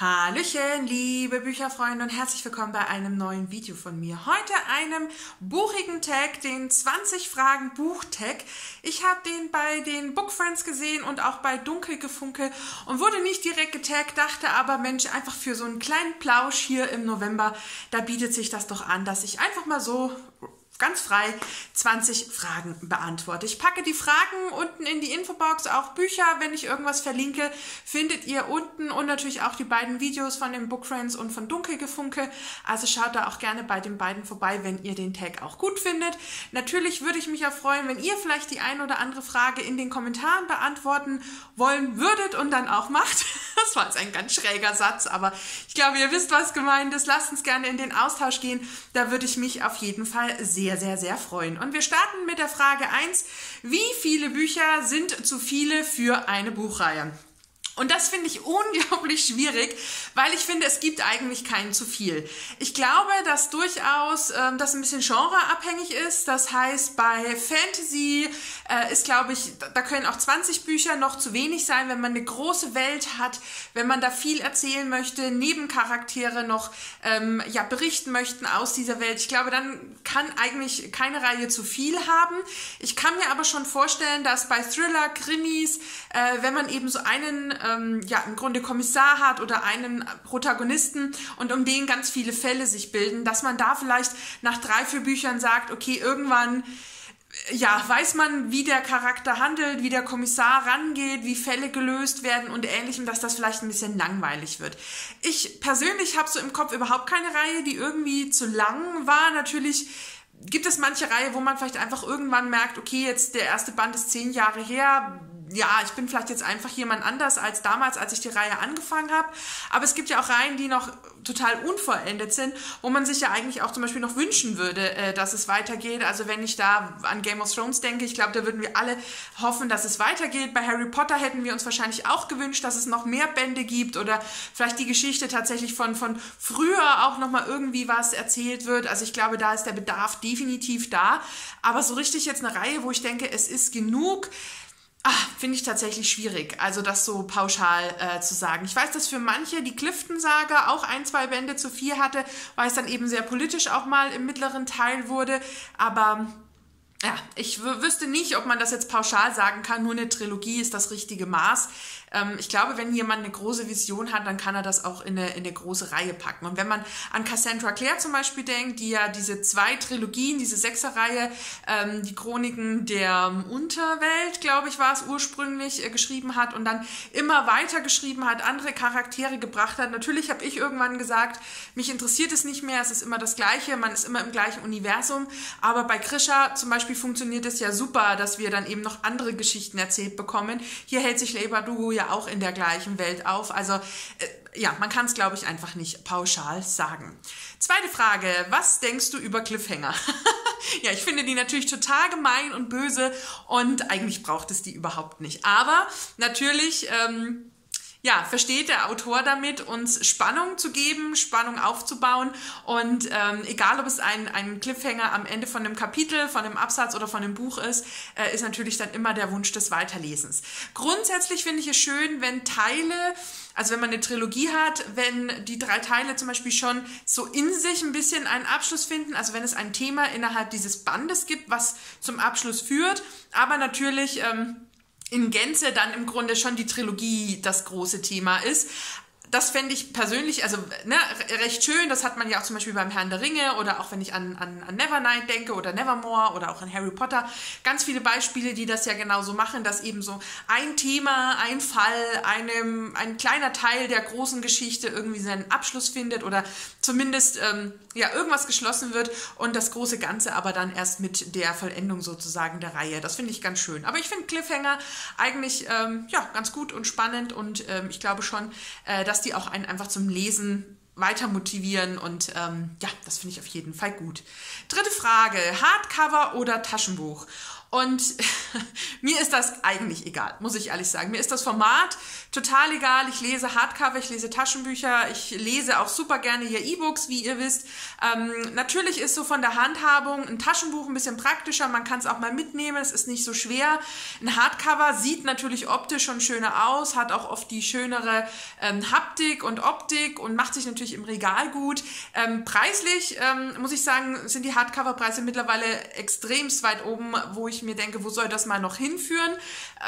Hallöchen, liebe Bücherfreunde und herzlich willkommen bei einem neuen Video von mir. Heute einem buchigen Tag, den 20 Fragen Buchtag. Ich habe den bei den Book Friends gesehen und auch bei Dunkelgefunkel und wurde nicht direkt getaggt, dachte aber, Mensch, einfach für so einen kleinen Plausch hier im November, da bietet sich das doch an, dass ich einfach mal so ganz frei 20 Fragen beantworte. Ich packe die Fragen unten in die Infobox, auch Bücher, wenn ich irgendwas verlinke, findet ihr unten und natürlich auch die beiden Videos von den Book Friends und von Dunkelgefunke. Also schaut da auch gerne bei den beiden vorbei, wenn ihr den Tag auch gut findet. Natürlich würde ich mich ja freuen, wenn ihr vielleicht die ein oder andere Frage in den Kommentaren beantworten wollen würdet und dann auch macht. Das war jetzt ein ganz schräger Satz, aber ich glaube, ihr wisst, was gemeint ist. Lasst uns gerne in den Austausch gehen. Da würde ich mich auf jeden Fall sehr sehr, sehr, sehr freuen. Und wir starten mit der Frage 1. Wie viele Bücher sind zu viele für eine Buchreihe? Und das finde ich unglaublich schwierig, weil ich finde, es gibt eigentlich keinen zu viel. Ich glaube, dass durchaus ähm, das ein bisschen genreabhängig ist. Das heißt, bei Fantasy äh, ist, glaube ich, da können auch 20 Bücher noch zu wenig sein, wenn man eine große Welt hat, wenn man da viel erzählen möchte, Nebencharaktere noch ähm, ja, berichten möchten aus dieser Welt. Ich glaube, dann kann eigentlich keine Reihe zu viel haben. Ich kann mir aber schon vorstellen, dass bei Thriller, Krimis, äh, wenn man eben so einen ähm, ja, im Grunde Kommissar hat oder einen Protagonisten und um den ganz viele Fälle sich bilden, dass man da vielleicht nach drei, vier Büchern sagt, okay, irgendwann ja, weiß man, wie der Charakter handelt, wie der Kommissar rangeht, wie Fälle gelöst werden und ähnlichem, dass das vielleicht ein bisschen langweilig wird. Ich persönlich habe so im Kopf überhaupt keine Reihe, die irgendwie zu lang war. Natürlich gibt es manche Reihe, wo man vielleicht einfach irgendwann merkt, okay, jetzt der erste Band ist zehn Jahre her, ja, ich bin vielleicht jetzt einfach jemand anders als damals, als ich die Reihe angefangen habe. Aber es gibt ja auch Reihen, die noch total unvollendet sind, wo man sich ja eigentlich auch zum Beispiel noch wünschen würde, äh, dass es weitergeht. Also wenn ich da an Game of Thrones denke, ich glaube, da würden wir alle hoffen, dass es weitergeht. Bei Harry Potter hätten wir uns wahrscheinlich auch gewünscht, dass es noch mehr Bände gibt oder vielleicht die Geschichte tatsächlich von, von früher auch nochmal irgendwie was erzählt wird. Also ich glaube, da ist der Bedarf definitiv da. Aber so richtig jetzt eine Reihe, wo ich denke, es ist genug, finde ich tatsächlich schwierig, also das so pauschal äh, zu sagen. Ich weiß, dass für manche die Clifton-Saga auch ein, zwei Bände zu viel hatte, weil es dann eben sehr politisch auch mal im mittleren Teil wurde. Aber ja, ich wüsste nicht, ob man das jetzt pauschal sagen kann, nur eine Trilogie ist das richtige Maß. Ähm, ich glaube, wenn jemand eine große Vision hat, dann kann er das auch in eine, in eine große Reihe packen. Und wenn man an Cassandra Clare zum Beispiel denkt, die ja diese zwei Trilogien, diese Sechserreihe, ähm, die Chroniken der Unterwelt, glaube ich, war es ursprünglich, äh, geschrieben hat und dann immer weiter geschrieben hat, andere Charaktere gebracht hat. Natürlich habe ich irgendwann gesagt, mich interessiert es nicht mehr, es ist immer das Gleiche, man ist immer im gleichen Universum. Aber bei Krisha zum Beispiel funktioniert es ja super, dass wir dann eben noch andere Geschichten erzählt bekommen. Hier hält sich Labor Dugo ja auch in der gleichen Welt auf. Also äh, ja, man kann es, glaube ich, einfach nicht pauschal sagen. Zweite Frage, was denkst du über Cliffhanger? ja, ich finde die natürlich total gemein und böse und eigentlich braucht es die überhaupt nicht. Aber natürlich... Ähm, ja, versteht der Autor damit, uns Spannung zu geben, Spannung aufzubauen. Und ähm, egal, ob es ein, ein Cliffhanger am Ende von einem Kapitel, von einem Absatz oder von einem Buch ist, äh, ist natürlich dann immer der Wunsch des Weiterlesens. Grundsätzlich finde ich es schön, wenn Teile, also wenn man eine Trilogie hat, wenn die drei Teile zum Beispiel schon so in sich ein bisschen einen Abschluss finden, also wenn es ein Thema innerhalb dieses Bandes gibt, was zum Abschluss führt, aber natürlich... Ähm, in Gänze dann im Grunde schon die Trilogie das große Thema ist das fände ich persönlich, also ne, recht schön. Das hat man ja auch zum Beispiel beim Herrn der Ringe oder auch wenn ich an, an, an Nevernight denke oder Nevermore oder auch an Harry Potter. Ganz viele Beispiele, die das ja genauso machen, dass eben so ein Thema, ein Fall, einem, ein kleiner Teil der großen Geschichte irgendwie seinen Abschluss findet oder zumindest ähm, ja, irgendwas geschlossen wird und das große Ganze aber dann erst mit der Vollendung sozusagen der Reihe. Das finde ich ganz schön. Aber ich finde Cliffhanger eigentlich ähm, ja, ganz gut und spannend und ähm, ich glaube schon, äh, dass die auch einen einfach zum Lesen weiter motivieren und ähm, ja, das finde ich auf jeden Fall gut. Dritte Frage, Hardcover oder Taschenbuch? Und mir ist das eigentlich egal, muss ich ehrlich sagen. Mir ist das Format total egal. Ich lese Hardcover, ich lese Taschenbücher, ich lese auch super gerne hier E-Books, wie ihr wisst. Ähm, natürlich ist so von der Handhabung ein Taschenbuch ein bisschen praktischer. Man kann es auch mal mitnehmen, es ist nicht so schwer. Ein Hardcover sieht natürlich optisch schon schöner aus, hat auch oft die schönere ähm, Haptik und Optik und macht sich natürlich im Regal gut. Ähm, preislich, ähm, muss ich sagen, sind die Hardcover-Preise mittlerweile extremst weit oben, wo ich ich mir denke, wo soll das mal noch hinführen?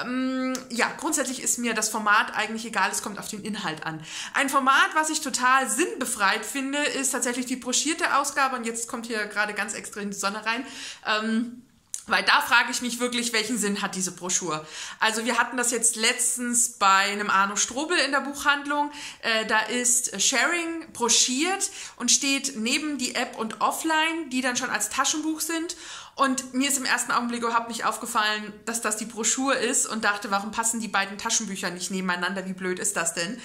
Ähm, ja, grundsätzlich ist mir das Format eigentlich egal, es kommt auf den Inhalt an. Ein Format, was ich total sinnbefreit finde, ist tatsächlich die broschierte Ausgabe und jetzt kommt hier gerade ganz extrem die Sonne rein. Ähm, weil da frage ich mich wirklich, welchen Sinn hat diese Broschüre? Also wir hatten das jetzt letztens bei einem Arno Strobel in der Buchhandlung. Äh, da ist Sharing broschiert und steht neben die App und Offline, die dann schon als Taschenbuch sind. Und mir ist im ersten Augenblick überhaupt nicht aufgefallen, dass das die Broschüre ist und dachte, warum passen die beiden Taschenbücher nicht nebeneinander? Wie blöd ist das denn?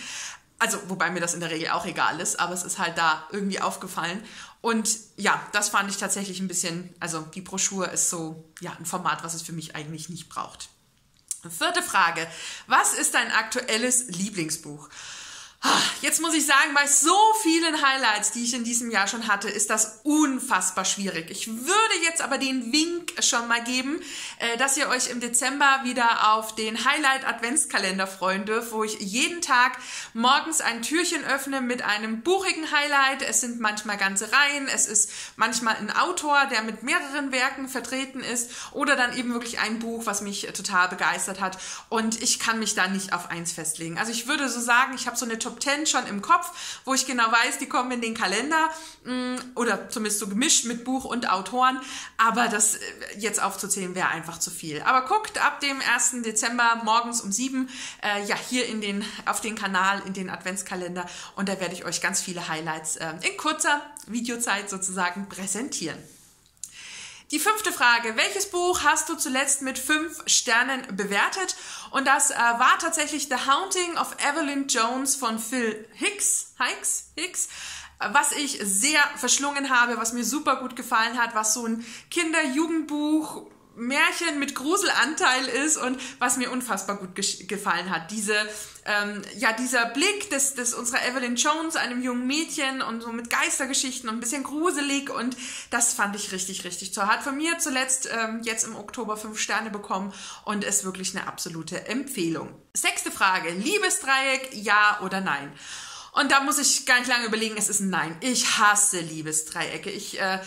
Also, wobei mir das in der Regel auch egal ist, aber es ist halt da irgendwie aufgefallen. Und ja, das fand ich tatsächlich ein bisschen, also die Broschüre ist so, ja, ein Format, was es für mich eigentlich nicht braucht. Vierte Frage. Was ist dein aktuelles Lieblingsbuch? Jetzt muss ich sagen, bei so vielen Highlights, die ich in diesem Jahr schon hatte, ist das unfassbar schwierig. Ich würde jetzt aber den Wink schon mal geben, äh, dass ihr euch im Dezember wieder auf den Highlight Adventskalender freuen dürft, wo ich jeden Tag morgens ein Türchen öffne mit einem buchigen Highlight. Es sind manchmal ganze Reihen, es ist manchmal ein Autor, der mit mehreren Werken vertreten ist oder dann eben wirklich ein Buch, was mich total begeistert hat. Und ich kann mich da nicht auf eins festlegen. Also ich würde so sagen, ich habe so eine Top Top 10 schon im Kopf, wo ich genau weiß, die kommen in den Kalender mm, oder zumindest so gemischt mit Buch und Autoren. Aber das äh, jetzt aufzuzählen wäre einfach zu viel. Aber guckt ab dem 1. Dezember morgens um 7 äh, ja hier in den, auf den Kanal, in den Adventskalender und da werde ich euch ganz viele Highlights äh, in kurzer Videozeit sozusagen präsentieren. Die fünfte Frage. Welches Buch hast du zuletzt mit fünf Sternen bewertet? Und das äh, war tatsächlich The Haunting of Evelyn Jones von Phil Hicks. Hicks? Hicks? was ich sehr verschlungen habe, was mir super gut gefallen hat, was so ein Kinder-Jugendbuch Märchen mit Gruselanteil ist und was mir unfassbar gut gefallen hat. Diese, ähm, ja, dieser Blick des, des unserer Evelyn Jones, einem jungen Mädchen und so mit Geistergeschichten und ein bisschen gruselig und das fand ich richtig, richtig toll. Hat von mir zuletzt ähm, jetzt im Oktober fünf Sterne bekommen und ist wirklich eine absolute Empfehlung. Sechste Frage. Liebesdreieck, ja oder nein? Und da muss ich gar nicht lange überlegen, es ist ein Nein. Ich hasse Liebesdreiecke. Ich, äh,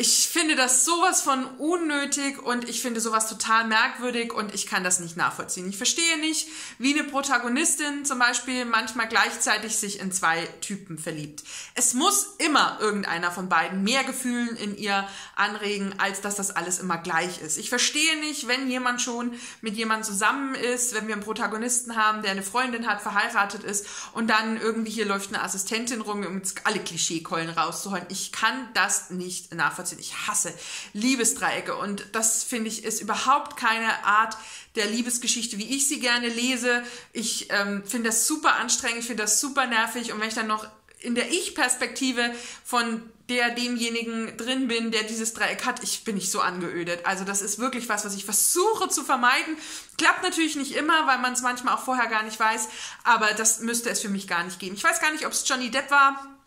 ich finde das sowas von unnötig und ich finde sowas total merkwürdig und ich kann das nicht nachvollziehen. Ich verstehe nicht, wie eine Protagonistin zum Beispiel manchmal gleichzeitig sich in zwei Typen verliebt. Es muss immer irgendeiner von beiden mehr Gefühlen in ihr anregen, als dass das alles immer gleich ist. Ich verstehe nicht, wenn jemand schon mit jemandem zusammen ist, wenn wir einen Protagonisten haben, der eine Freundin hat, verheiratet ist und dann irgendwie hier läuft eine Assistentin rum, um alle Klischeekeulen rauszuholen. Ich kann das nicht nachvollziehen sind. Ich hasse Liebesdreiecke und das finde ich ist überhaupt keine Art der Liebesgeschichte, wie ich sie gerne lese. Ich ähm, finde das super anstrengend, finde das super nervig und wenn ich dann noch in der Ich-Perspektive von der demjenigen drin bin, der dieses Dreieck hat, ich bin nicht so angeödet. Also das ist wirklich was, was ich versuche zu vermeiden. Klappt natürlich nicht immer, weil man es manchmal auch vorher gar nicht weiß, aber das müsste es für mich gar nicht geben. Ich weiß gar nicht, ob es Johnny Depp war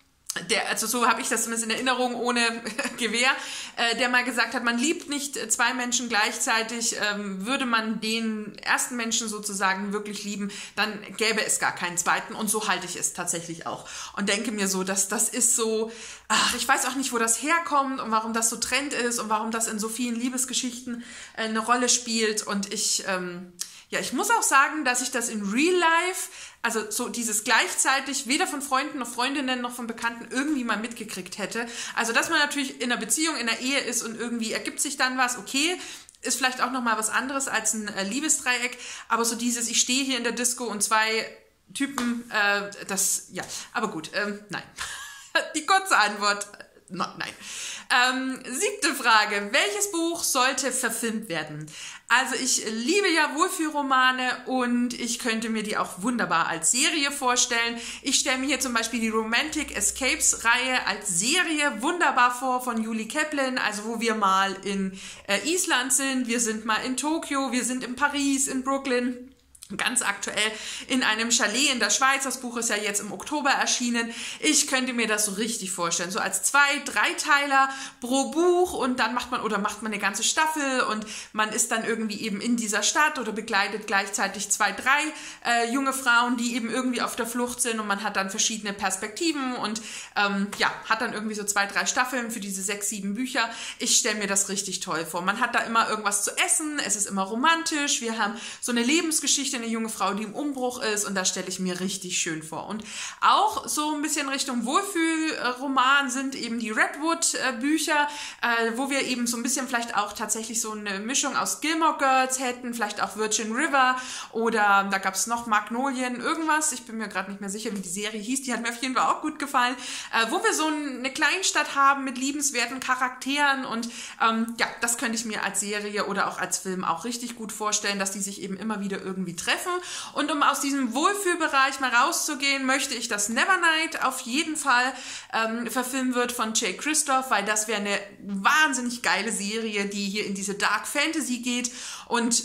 der, also so habe ich das zumindest in Erinnerung ohne Gewehr, äh, der mal gesagt hat, man liebt nicht zwei Menschen gleichzeitig, ähm, würde man den ersten Menschen sozusagen wirklich lieben, dann gäbe es gar keinen zweiten. Und so halte ich es tatsächlich auch. Und denke mir so, dass das ist so, ach, ich weiß auch nicht, wo das herkommt und warum das so Trend ist und warum das in so vielen Liebesgeschichten äh, eine Rolle spielt. Und ich, ähm, ja, ich muss auch sagen, dass ich das in Real Life, also so dieses gleichzeitig weder von Freunden noch Freundinnen noch von Bekannten irgendwie mal mitgekriegt hätte. Also, dass man natürlich in einer Beziehung, in einer Ehe ist und irgendwie ergibt sich dann was, okay, ist vielleicht auch nochmal was anderes als ein äh, Liebesdreieck, aber so dieses, ich stehe hier in der Disco und zwei Typen, äh, das, ja, aber gut, ähm, nein. Die kurze Antwort, No, nein. Ähm, siebte Frage. Welches Buch sollte verfilmt werden? Also ich liebe ja Wohlfühlromane und ich könnte mir die auch wunderbar als Serie vorstellen. Ich stelle mir hier zum Beispiel die Romantic Escapes Reihe als Serie wunderbar vor von Julie Kaplan, also wo wir mal in äh, Island sind, wir sind mal in Tokio, wir sind in Paris, in Brooklyn ganz aktuell in einem Chalet in der Schweiz. Das Buch ist ja jetzt im Oktober erschienen. Ich könnte mir das so richtig vorstellen. So als zwei, Dreiteiler pro Buch und dann macht man oder macht man eine ganze Staffel und man ist dann irgendwie eben in dieser Stadt oder begleitet gleichzeitig zwei, drei äh, junge Frauen, die eben irgendwie auf der Flucht sind und man hat dann verschiedene Perspektiven und ähm, ja, hat dann irgendwie so zwei, drei Staffeln für diese sechs, sieben Bücher. Ich stelle mir das richtig toll vor. Man hat da immer irgendwas zu essen, es ist immer romantisch, wir haben so eine Lebensgeschichte, eine junge Frau, die im Umbruch ist und das stelle ich mir richtig schön vor. Und auch so ein bisschen Richtung Wohlfühlroman sind eben die Redwood-Bücher, äh, wo wir eben so ein bisschen vielleicht auch tatsächlich so eine Mischung aus Gilmore Girls hätten, vielleicht auch Virgin River oder da gab es noch Magnolien, irgendwas. Ich bin mir gerade nicht mehr sicher, wie die Serie hieß. Die hat mir auf jeden Fall auch gut gefallen. Äh, wo wir so eine Kleinstadt haben mit liebenswerten Charakteren und ähm, ja, das könnte ich mir als Serie oder auch als Film auch richtig gut vorstellen, dass die sich eben immer wieder irgendwie treffen. Und um aus diesem Wohlfühlbereich mal rauszugehen, möchte ich, dass Nevernight auf jeden Fall ähm, verfilmt wird von Jay Christoph, weil das wäre eine wahnsinnig geile Serie, die hier in diese Dark Fantasy geht und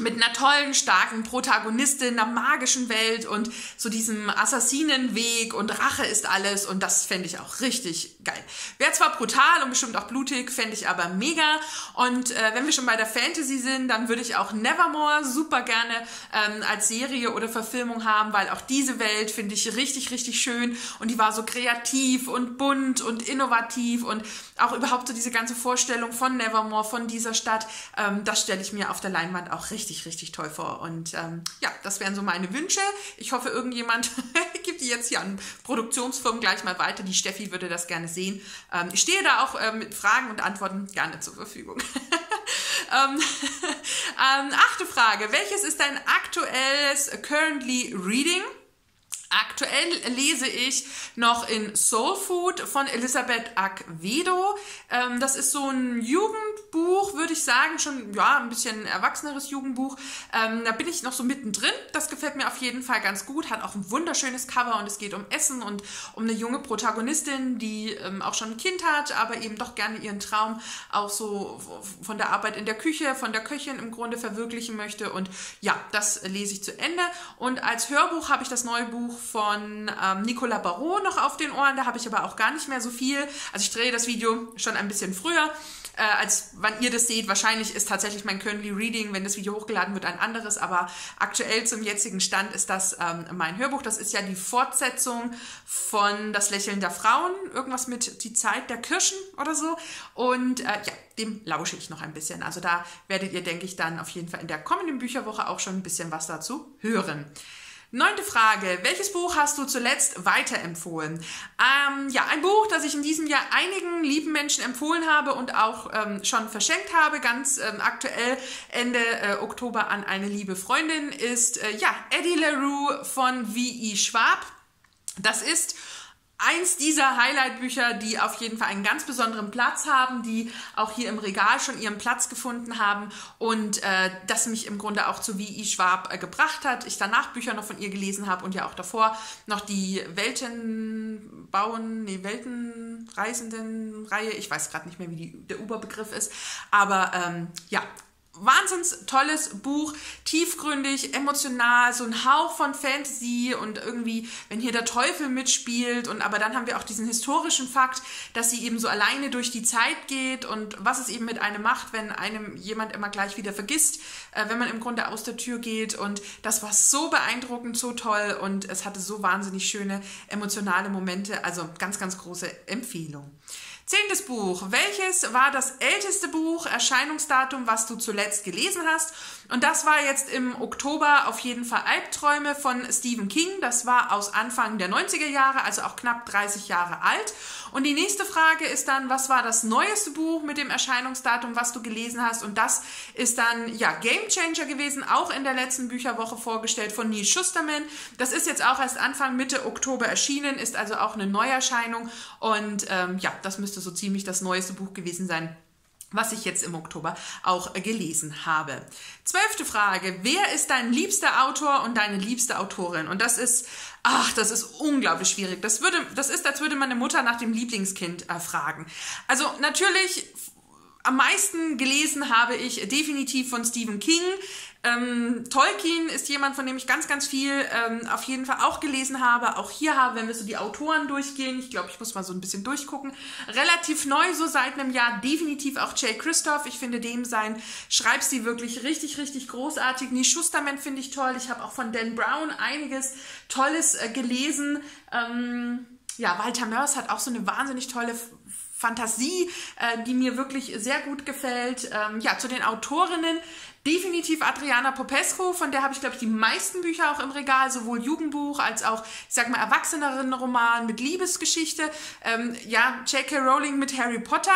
mit einer tollen, starken Protagonistin, einer magischen Welt und so diesem Assassinenweg und Rache ist alles und das fände ich auch richtig geil. Wäre zwar brutal und bestimmt auch blutig, fände ich aber mega und äh, wenn wir schon bei der Fantasy sind, dann würde ich auch Nevermore super gerne ähm, als Serie oder Verfilmung haben, weil auch diese Welt finde ich richtig, richtig schön und die war so kreativ und bunt und innovativ und auch überhaupt so diese ganze Vorstellung von Nevermore, von dieser Stadt, ähm, das stelle ich mir auf der Leinwand auch richtig richtig, toll vor. Und ähm, ja, das wären so meine Wünsche. Ich hoffe, irgendjemand gibt die jetzt hier an Produktionsfirmen gleich mal weiter. Die Steffi würde das gerne sehen. Ähm, ich stehe da auch äh, mit Fragen und Antworten gerne zur Verfügung. ähm, ähm, achte Frage. Welches ist dein aktuelles Currently Reading? Aktuell lese ich noch in Soul Food von Elisabeth Aquedo. Ähm, das ist so ein Jugendbuch, würde ich sagen, schon ja ein bisschen erwachseneres Jugendbuch. Ähm, da bin ich noch so mittendrin. Das gefällt mir auf jeden Fall ganz gut. Hat auch ein wunderschönes Cover und es geht um Essen und um eine junge Protagonistin, die ähm, auch schon ein Kind hat, aber eben doch gerne ihren Traum auch so von der Arbeit in der Küche, von der Köchin im Grunde verwirklichen möchte. Und ja, das lese ich zu Ende. Und als Hörbuch habe ich das neue Buch von ähm, Nicolas Barrault noch auf den Ohren. Da habe ich aber auch gar nicht mehr so viel. Also ich drehe das Video schon ein bisschen früher, äh, als wann ihr das seht. Wahrscheinlich ist tatsächlich mein Currently Reading, wenn das Video hochgeladen wird, ein anderes. Aber aktuell zum jetzigen Stand ist das ähm, mein Hörbuch. Das ist ja die Fortsetzung von Das Lächeln der Frauen. Irgendwas mit Die Zeit der Kirschen oder so. Und äh, ja, dem lausche ich noch ein bisschen. Also da werdet ihr, denke ich, dann auf jeden Fall in der kommenden Bücherwoche auch schon ein bisschen was dazu hören. Neunte Frage. Welches Buch hast du zuletzt weiterempfohlen? Ähm, ja, ein Buch, das ich in diesem Jahr einigen lieben Menschen empfohlen habe und auch ähm, schon verschenkt habe, ganz ähm, aktuell Ende äh, Oktober an eine liebe Freundin, ist äh, ja Eddie LaRue von V.I. Schwab. Das ist eins dieser Highlight-Bücher, die auf jeden Fall einen ganz besonderen Platz haben, die auch hier im Regal schon ihren Platz gefunden haben und äh, das mich im Grunde auch zu Wie Schwab äh, gebracht hat. Ich danach Bücher noch von ihr gelesen habe und ja auch davor noch die Weltenbauen, nee, Weltenreisenden-Reihe, ich weiß gerade nicht mehr, wie die, der Oberbegriff ist, aber ähm, ja, wahnsinns tolles Buch, tiefgründig, emotional, so ein Hauch von Fantasy und irgendwie, wenn hier der Teufel mitspielt und aber dann haben wir auch diesen historischen Fakt, dass sie eben so alleine durch die Zeit geht und was es eben mit einem macht, wenn einem jemand immer gleich wieder vergisst, äh, wenn man im Grunde aus der Tür geht und das war so beeindruckend, so toll und es hatte so wahnsinnig schöne emotionale Momente, also ganz, ganz große Empfehlung. Zehntes Buch. Welches war das älteste Buch, Erscheinungsdatum, was du zuletzt gelesen hast. Und das war jetzt im Oktober auf jeden Fall Albträume von Stephen King. Das war aus Anfang der 90er Jahre, also auch knapp 30 Jahre alt. Und die nächste Frage ist dann, was war das neueste Buch mit dem Erscheinungsdatum, was du gelesen hast? Und das ist dann, ja, Game Changer gewesen, auch in der letzten Bücherwoche vorgestellt von Neil Schusterman. Das ist jetzt auch erst Anfang, Mitte Oktober erschienen, ist also auch eine Neuerscheinung. Und ähm, ja, das müsste so ziemlich das neueste Buch gewesen sein was ich jetzt im Oktober auch gelesen habe. Zwölfte Frage. Wer ist dein liebster Autor und deine liebste Autorin? Und das ist, ach, das ist unglaublich schwierig. Das würde, das ist, als würde meine Mutter nach dem Lieblingskind äh, fragen. Also natürlich am meisten gelesen habe ich definitiv von Stephen King. Ähm, Tolkien ist jemand, von dem ich ganz, ganz viel ähm, auf jeden Fall auch gelesen habe. Auch hier habe, wenn wir so die Autoren durchgehen, ich glaube, ich muss mal so ein bisschen durchgucken. Relativ neu, so seit einem Jahr, definitiv auch Jay Christoph. Ich finde dem sein Schreibstil wirklich richtig, richtig großartig. Nie Schusterman finde ich toll. Ich habe auch von Dan Brown einiges Tolles äh, gelesen. Ähm, ja, Walter Mörs hat auch so eine wahnsinnig tolle Fantasie, äh, die mir wirklich sehr gut gefällt. Ähm, ja, zu den Autorinnen definitiv Adriana Popescu, von der habe ich, glaube ich, die meisten Bücher auch im Regal, sowohl Jugendbuch als auch, ich sag mal, erwachseneren Roman mit Liebesgeschichte. Ähm, ja, J.K. Rowling mit Harry Potter.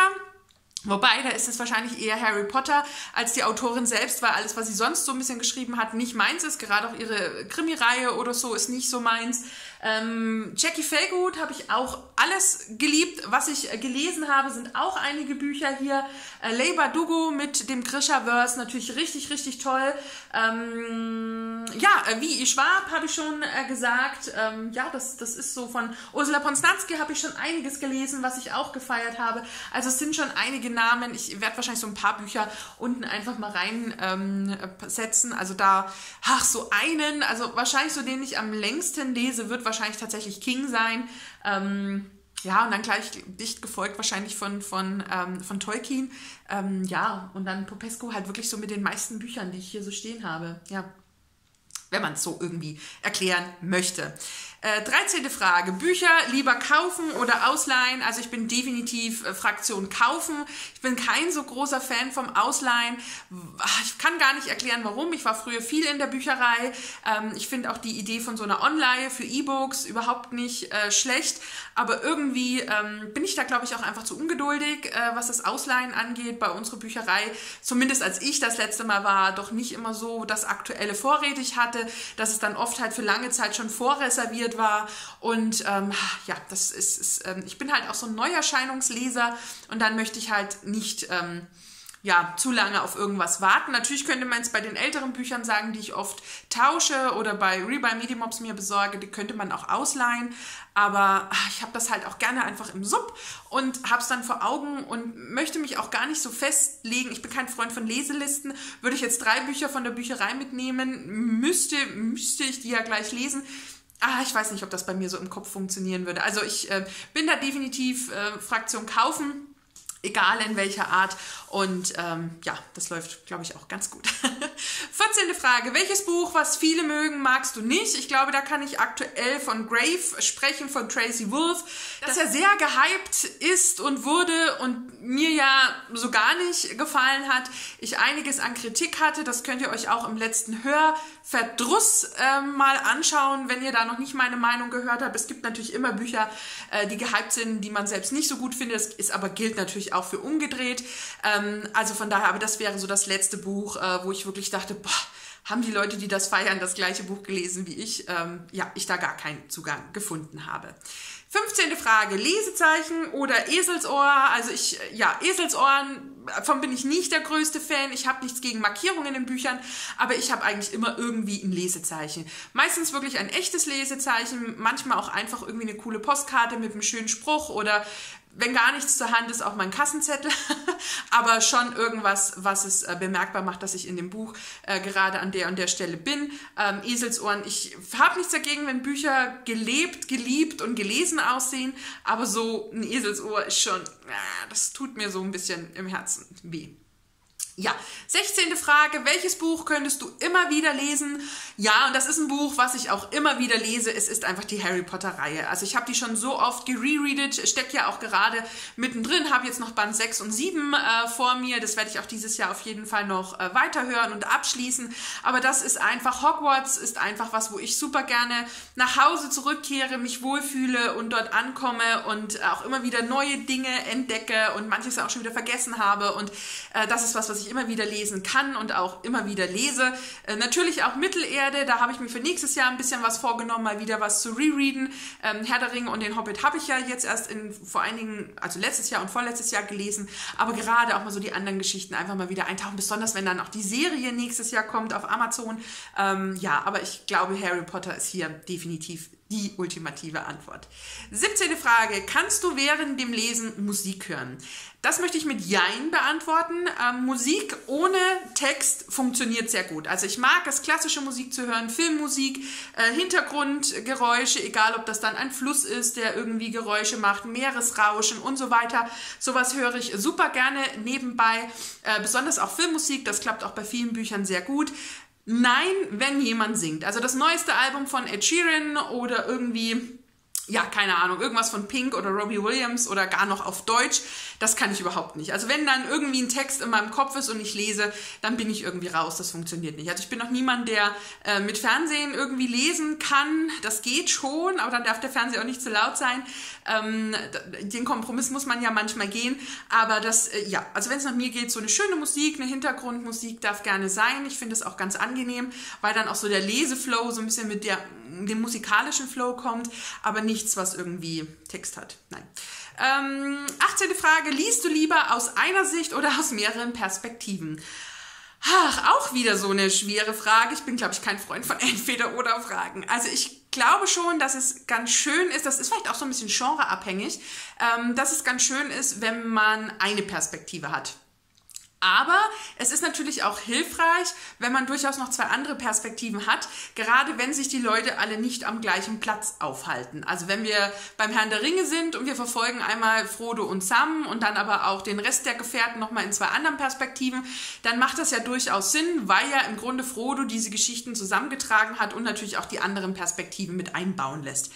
Wobei, da ist es wahrscheinlich eher Harry Potter als die Autorin selbst, weil alles, was sie sonst so ein bisschen geschrieben hat, nicht meins ist. Gerade auch ihre Krimireihe oder so ist nicht so meins. Ähm, Jackie Fairgood habe ich auch alles geliebt. Was ich äh, gelesen habe, sind auch einige Bücher hier. Äh, Labor Dugo mit dem Grisha-Verse, natürlich richtig, richtig toll. Ähm, ja, äh, wie ich Schwab habe ich schon äh, gesagt. Ähm, ja, das, das ist so von Ursula Ponsnanski habe ich schon einiges gelesen, was ich auch gefeiert habe. Also es sind schon einige Namen. Ich werde wahrscheinlich so ein paar Bücher unten einfach mal reinsetzen. Ähm, also da, ach, so einen, also wahrscheinlich so den ich am längsten lese, wird wahrscheinlich wahrscheinlich tatsächlich King sein. Ähm, ja, und dann gleich dicht gefolgt wahrscheinlich von, von, ähm, von Tolkien. Ähm, ja, und dann Popescu halt wirklich so mit den meisten Büchern, die ich hier so stehen habe. Ja, wenn man es so irgendwie erklären möchte. Äh, 13. Frage. Bücher lieber kaufen oder ausleihen? Also ich bin definitiv äh, Fraktion kaufen. Ich bin kein so großer Fan vom Ausleihen. Ich kann gar nicht erklären, warum. Ich war früher viel in der Bücherei. Ähm, ich finde auch die Idee von so einer Online für E-Books überhaupt nicht äh, schlecht. Aber irgendwie ähm, bin ich da, glaube ich, auch einfach zu ungeduldig, äh, was das Ausleihen angeht. Bei unserer Bücherei, zumindest als ich das letzte Mal war, doch nicht immer so das aktuelle vorrätig hatte, dass es dann oft halt für lange Zeit schon vorreserviert war. Und ähm, ja, das ist, ist ähm, ich bin halt auch so ein Neuerscheinungsleser und dann möchte ich halt nicht ähm, ja, zu lange auf irgendwas warten. Natürlich könnte man es bei den älteren Büchern sagen, die ich oft tausche oder bei Rebuy Medimobs mir besorge, die könnte man auch ausleihen. Aber ich habe das halt auch gerne einfach im Sub und habe es dann vor Augen und möchte mich auch gar nicht so festlegen. Ich bin kein Freund von Leselisten. Würde ich jetzt drei Bücher von der Bücherei mitnehmen, müsste, müsste ich die ja gleich lesen. Ah, ich weiß nicht, ob das bei mir so im Kopf funktionieren würde. Also ich äh, bin da definitiv äh, Fraktion kaufen egal in welcher Art. Und ähm, ja, das läuft, glaube ich, auch ganz gut. 14. Frage. Welches Buch, was viele mögen, magst du nicht? Ich glaube, da kann ich aktuell von Grave sprechen, von Tracy Wolf, dass er sehr gehypt ist und wurde und mir ja so gar nicht gefallen hat. Ich einiges an Kritik hatte. Das könnt ihr euch auch im letzten Hörverdruss äh, mal anschauen, wenn ihr da noch nicht meine Meinung gehört habt. Es gibt natürlich immer Bücher, äh, die gehypt sind, die man selbst nicht so gut findet. Das ist aber gilt natürlich auch für umgedreht. Ähm, also von daher, aber das wäre so das letzte Buch, äh, wo ich wirklich dachte, boah, haben die Leute, die das feiern, das gleiche Buch gelesen wie ich? Ähm, ja, ich da gar keinen Zugang gefunden habe. 15. Frage, Lesezeichen oder Eselsohr? Also ich, ja, Eselsohren, davon bin ich nicht der größte Fan. Ich habe nichts gegen Markierungen in Büchern, aber ich habe eigentlich immer irgendwie ein Lesezeichen. Meistens wirklich ein echtes Lesezeichen, manchmal auch einfach irgendwie eine coole Postkarte mit einem schönen Spruch oder wenn gar nichts zur Hand ist, auch mein Kassenzettel, aber schon irgendwas, was es äh, bemerkbar macht, dass ich in dem Buch äh, gerade an der und der Stelle bin. Ähm, Eselsohren, ich habe nichts dagegen, wenn Bücher gelebt, geliebt und gelesen aussehen, aber so ein Eselsohr ist schon, äh, das tut mir so ein bisschen im Herzen weh. Ja, 16. Frage. Welches Buch könntest du immer wieder lesen? Ja, und das ist ein Buch, was ich auch immer wieder lese. Es ist einfach die Harry Potter-Reihe. Also ich habe die schon so oft gerereadet, steckt ja auch gerade mittendrin, habe jetzt noch Band 6 und 7 äh, vor mir. Das werde ich auch dieses Jahr auf jeden Fall noch äh, weiterhören und abschließen. Aber das ist einfach, Hogwarts ist einfach was, wo ich super gerne nach Hause zurückkehre, mich wohlfühle und dort ankomme und auch immer wieder neue Dinge entdecke und manches auch schon wieder vergessen habe. Und äh, das ist was, was ich ich immer wieder lesen kann und auch immer wieder lese. Äh, natürlich auch Mittelerde, da habe ich mir für nächstes Jahr ein bisschen was vorgenommen, mal wieder was zu rereaden. Ähm, Herr der Ringe und den Hobbit habe ich ja jetzt erst in vor einigen, also letztes Jahr und vorletztes Jahr gelesen, aber gerade auch mal so die anderen Geschichten einfach mal wieder eintauchen, besonders wenn dann auch die Serie nächstes Jahr kommt auf Amazon. Ähm, ja, aber ich glaube, Harry Potter ist hier definitiv die ultimative Antwort. 17. Frage. Kannst du während dem Lesen Musik hören? Das möchte ich mit Jein beantworten. Ähm, Musik ohne Text funktioniert sehr gut. Also ich mag es, klassische Musik zu hören, Filmmusik, äh, Hintergrundgeräusche, egal ob das dann ein Fluss ist, der irgendwie Geräusche macht, Meeresrauschen und so weiter. Sowas höre ich super gerne nebenbei. Äh, besonders auch Filmmusik, das klappt auch bei vielen Büchern sehr gut. Nein, wenn jemand singt. Also das neueste Album von Ed Sheeran oder irgendwie ja, keine Ahnung, irgendwas von Pink oder Robbie Williams oder gar noch auf Deutsch, das kann ich überhaupt nicht. Also wenn dann irgendwie ein Text in meinem Kopf ist und ich lese, dann bin ich irgendwie raus. Das funktioniert nicht. Also ich bin noch niemand, der äh, mit Fernsehen irgendwie lesen kann. Das geht schon, aber dann darf der Fernseher auch nicht zu laut sein. Ähm, den Kompromiss muss man ja manchmal gehen. Aber das, äh, ja, also wenn es nach mir geht, so eine schöne Musik, eine Hintergrundmusik darf gerne sein. Ich finde es auch ganz angenehm, weil dann auch so der Leseflow so ein bisschen mit der, dem musikalischen Flow kommt, aber nichts, was irgendwie Text hat. Nein. Ähm, 18. Frage, liest du lieber aus einer Sicht oder aus mehreren Perspektiven? Ach, auch wieder so eine schwere Frage. Ich bin, glaube ich, kein Freund von Entweder-Oder-Fragen. Also ich glaube schon, dass es ganz schön ist, das ist vielleicht auch so ein bisschen genreabhängig, ähm, dass es ganz schön ist, wenn man eine Perspektive hat. Aber es ist natürlich auch hilfreich, wenn man durchaus noch zwei andere Perspektiven hat, gerade wenn sich die Leute alle nicht am gleichen Platz aufhalten. Also wenn wir beim Herrn der Ringe sind und wir verfolgen einmal Frodo und Sam und dann aber auch den Rest der Gefährten nochmal in zwei anderen Perspektiven, dann macht das ja durchaus Sinn, weil ja im Grunde Frodo diese Geschichten zusammengetragen hat und natürlich auch die anderen Perspektiven mit einbauen lässt.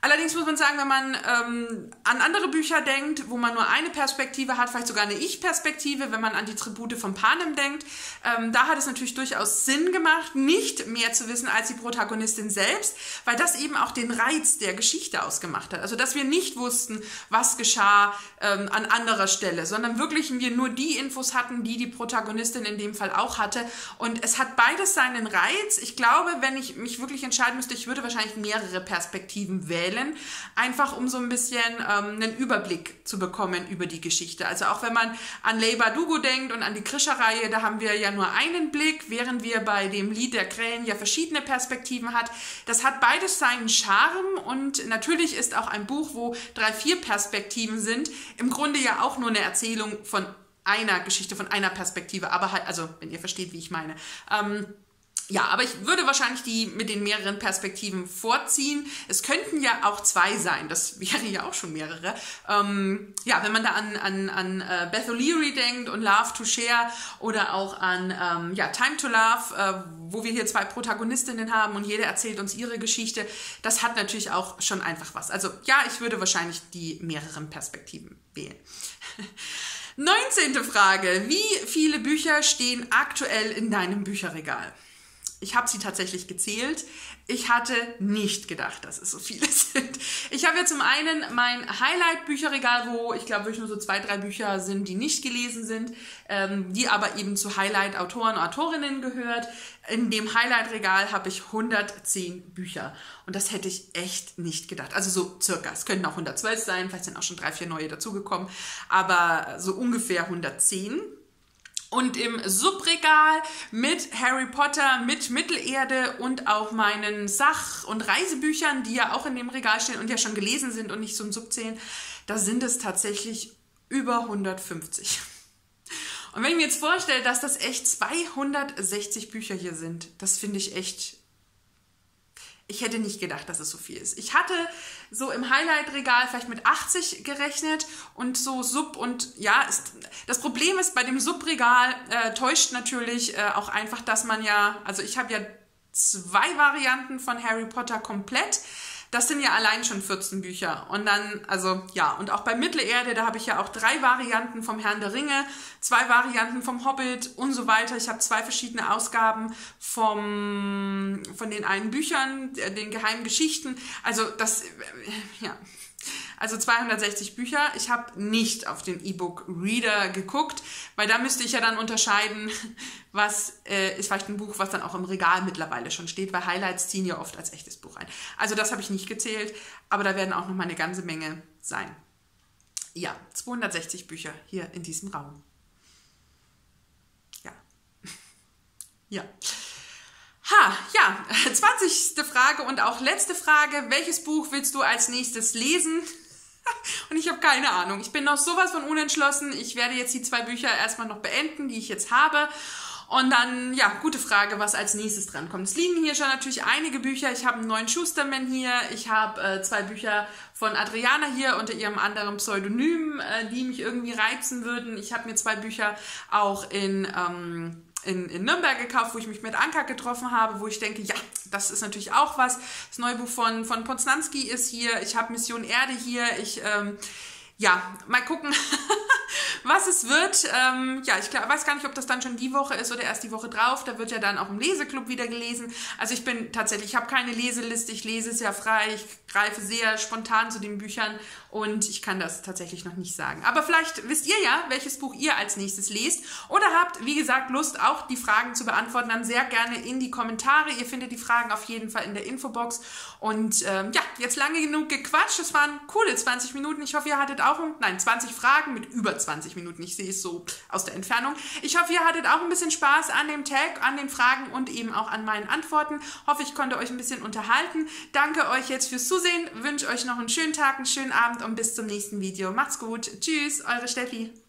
Allerdings muss man sagen, wenn man ähm, an andere Bücher denkt, wo man nur eine Perspektive hat, vielleicht sogar eine Ich-Perspektive, wenn man an die Tribute von Panem denkt, ähm, da hat es natürlich durchaus Sinn gemacht, nicht mehr zu wissen als die Protagonistin selbst, weil das eben auch den Reiz der Geschichte ausgemacht hat. Also, dass wir nicht wussten, was geschah ähm, an anderer Stelle, sondern wirklich wir nur die Infos hatten, die die Protagonistin in dem Fall auch hatte. Und es hat beides seinen Reiz. Ich glaube, wenn ich mich wirklich entscheiden müsste, ich würde wahrscheinlich mehrere Perspektiven wählen wählen, einfach um so ein bisschen ähm, einen Überblick zu bekommen über die Geschichte. Also auch wenn man an Ley Bardugo denkt und an die Krischer-Reihe, da haben wir ja nur einen Blick, während wir bei dem Lied der Krähen ja verschiedene Perspektiven hat. Das hat beides seinen Charme und natürlich ist auch ein Buch, wo drei, vier Perspektiven sind, im Grunde ja auch nur eine Erzählung von einer Geschichte, von einer Perspektive, aber halt, also wenn ihr versteht, wie ich meine. Ähm, ja, aber ich würde wahrscheinlich die mit den mehreren Perspektiven vorziehen. Es könnten ja auch zwei sein, das wäre ja auch schon mehrere. Ähm, ja, wenn man da an, an, an uh, Beth O'Leary denkt und Love to Share oder auch an ähm, ja, Time to Love, äh, wo wir hier zwei Protagonistinnen haben und jede erzählt uns ihre Geschichte, das hat natürlich auch schon einfach was. Also ja, ich würde wahrscheinlich die mehreren Perspektiven wählen. 19. Frage. Wie viele Bücher stehen aktuell in deinem Bücherregal? Ich habe sie tatsächlich gezählt. Ich hatte nicht gedacht, dass es so viele sind. Ich habe ja zum einen mein Highlight-Bücherregal, wo ich glaube wirklich nur so zwei, drei Bücher sind, die nicht gelesen sind, ähm, die aber eben zu Highlight-Autoren Autorinnen gehört. In dem Highlight-Regal habe ich 110 Bücher. Und das hätte ich echt nicht gedacht. Also so circa. Es könnten auch 112 sein, vielleicht sind auch schon drei, vier neue dazugekommen. Aber so ungefähr 110. Und im Subregal mit Harry Potter, mit Mittelerde und auch meinen Sach- und Reisebüchern, die ja auch in dem Regal stehen und ja schon gelesen sind und nicht im Sub zählen, da sind es tatsächlich über 150. Und wenn ich mir jetzt vorstelle, dass das echt 260 Bücher hier sind, das finde ich echt ich hätte nicht gedacht, dass es so viel ist. Ich hatte so im Highlight-Regal vielleicht mit 80 gerechnet und so Sub und ja, ist, das Problem ist, bei dem Subregal äh, täuscht natürlich äh, auch einfach, dass man ja, also ich habe ja zwei Varianten von Harry Potter komplett. Das sind ja allein schon 14 Bücher. Und dann, also ja, und auch bei Mittelerde, da habe ich ja auch drei Varianten vom Herrn der Ringe, zwei Varianten vom Hobbit und so weiter. Ich habe zwei verschiedene Ausgaben vom, von den einen Büchern, den geheimen Geschichten. Also das, äh, ja, also 260 Bücher. Ich habe nicht auf den E-Book-Reader geguckt, weil da müsste ich ja dann unterscheiden, was äh, ist vielleicht ein Buch, was dann auch im Regal mittlerweile schon steht, weil Highlights ziehen ja oft als echtes Buch ein. Also das habe ich nicht gezählt, aber da werden auch noch mal eine ganze Menge sein. Ja, 260 Bücher hier in diesem Raum. Ja. ja. Ha, ja, 20. Frage und auch letzte Frage. Welches Buch willst du als nächstes lesen? Und ich habe keine Ahnung. Ich bin noch sowas von unentschlossen. Ich werde jetzt die zwei Bücher erstmal noch beenden, die ich jetzt habe. Und dann, ja, gute Frage, was als nächstes dran kommt. Es liegen hier schon natürlich einige Bücher. Ich habe einen neuen Schusterman hier. Ich habe äh, zwei Bücher von Adriana hier unter ihrem anderen Pseudonym, äh, die mich irgendwie reizen würden. Ich habe mir zwei Bücher auch in... Ähm, in, in Nürnberg gekauft, wo ich mich mit Anka getroffen habe, wo ich denke, ja, das ist natürlich auch was. Das neue Buch von, von Poznanski ist hier, ich habe Mission Erde hier, ich, ähm, ja, mal gucken, was es wird. Ähm, ja, ich weiß gar nicht, ob das dann schon die Woche ist oder erst die Woche drauf. Da wird ja dann auch im Leseklub wieder gelesen. Also ich bin tatsächlich, ich habe keine Leseliste, ich lese sehr frei, ich greife sehr spontan zu den Büchern und ich kann das tatsächlich noch nicht sagen. Aber vielleicht wisst ihr ja, welches Buch ihr als nächstes lest oder habt, wie gesagt, Lust, auch die Fragen zu beantworten, dann sehr gerne in die Kommentare. Ihr findet die Fragen auf jeden Fall in der Infobox. Und ähm, ja, jetzt lange genug gequatscht. Es waren coole 20 Minuten. Ich hoffe, ihr hattet auch, nein, 20 Fragen mit über 20 Minuten. Ich sehe es so aus der Entfernung. Ich hoffe, ihr hattet auch ein bisschen Spaß an dem Tag, an den Fragen und eben auch an meinen Antworten. Hoffe, ich konnte euch ein bisschen unterhalten. Danke euch jetzt fürs Zusehen. Wünsche euch noch einen schönen Tag, einen schönen Abend und bis zum nächsten Video. Macht's gut. Tschüss, eure Steffi.